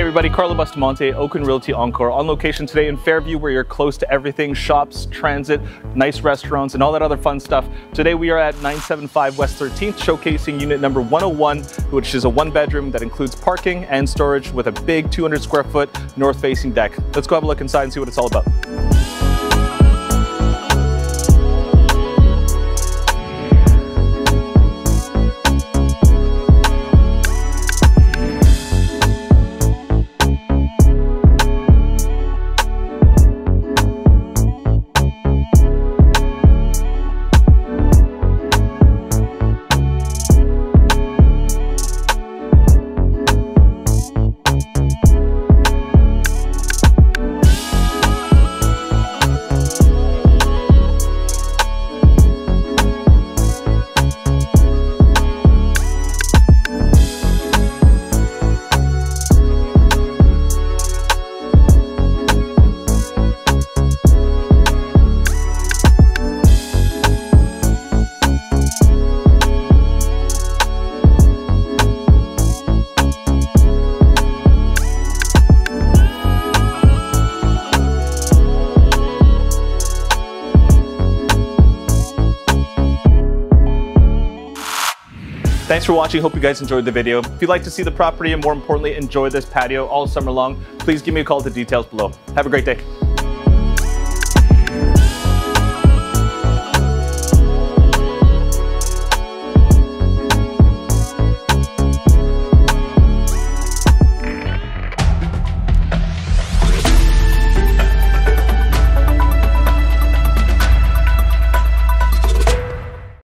everybody, Carlo Bustamante, Oakwyn Realty Encore, on location today in Fairview where you're close to everything, shops, transit, nice restaurants, and all that other fun stuff. Today we are at 975 West 13th, showcasing unit number 101, which is a one bedroom that includes parking and storage with a big 200 square foot north facing deck. Let's go have a look inside and see what it's all about. Thanks for watching. Hope you guys enjoyed the video. If you'd like to see the property and more importantly, enjoy this patio all summer long, please give me a call at the details below. Have a great day.